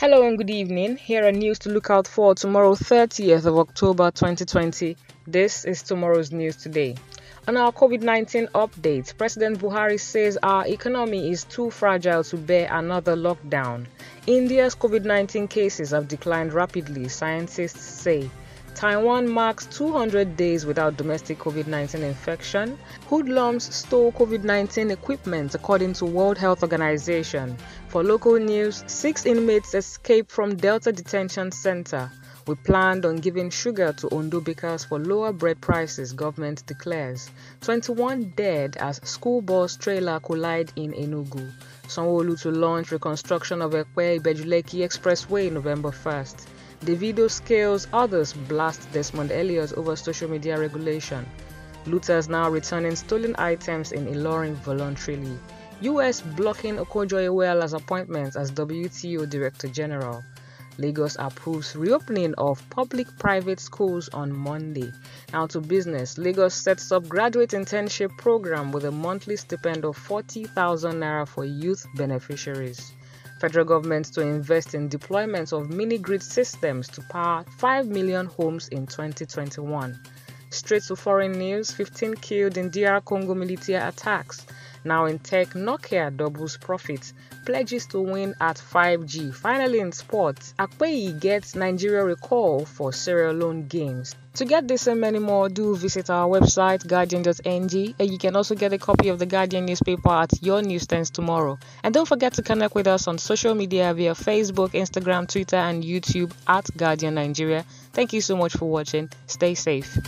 Hello and good evening. Here are news to look out for tomorrow, 30th of October 2020. This is tomorrow's news today. On our COVID 19 update, President Buhari says our economy is too fragile to bear another lockdown. India's COVID 19 cases have declined rapidly, scientists say. Taiwan marks 200 days without domestic COVID 19 infection. Hoodlums stole COVID 19 equipment, according to World Health Organization. For local news, six inmates escaped from Delta Detention Center. We planned on giving sugar to Ondo bakers for lower bread prices, government declares. 21 dead as school bus trailer collide in Enugu. Sanwo-Olu to launch reconstruction of Epe Ibeju-Lekki Expressway November 1st. Davido Skales others blast Desmond Elliot over social media regulation. Looters now returning stolen items in Ilorin voluntarily. US blocking Okonjo-Iweala's appointment as WTO Director General. Lagos approves reopening of public-private schools on Monday. Now to business. Lagos sets up graduate internship program with a monthly stipend of 40,000 naira for youth beneficiaries. Federal government to invest in deployment of mini-grid systems to power 5 million homes in 2021. Straight to foreign news, 15 killed in DR Congo military attacks. Now in tech, Nokia doubles profits, pledges to win at 5G. Finally in sports, Akpeyi gets Nigeria recall for Sierra Leone games. To get this and many more, do visit our website guardian.ng and you can also get a copy of the Guardian newspaper at your newsstands tomorrow. And don't forget to connect with us on social media via Facebook, Instagram, Twitter, and YouTube at Guardian Nigeria. Thank you so much for watching. Stay safe.